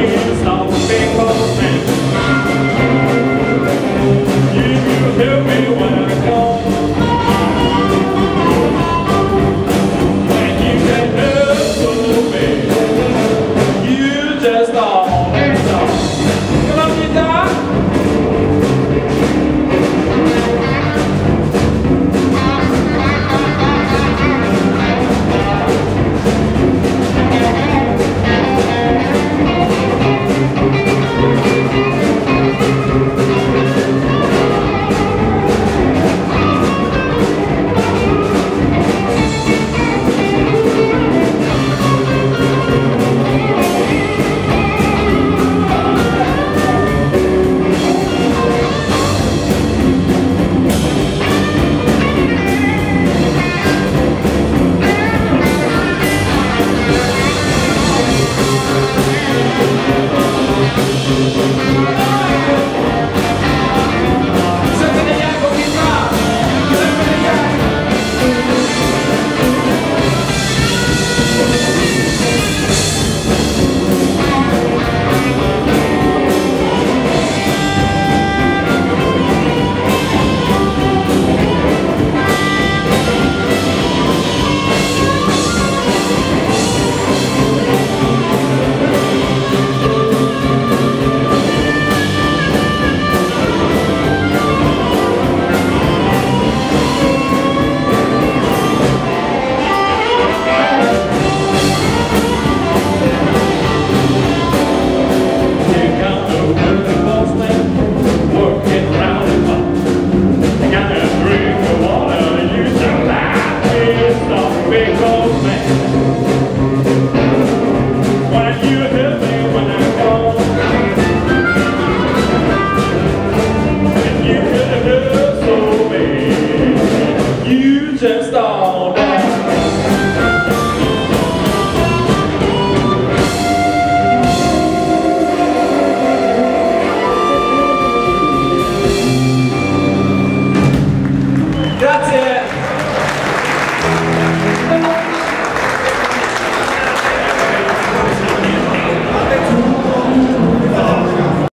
Amen. big old man. When you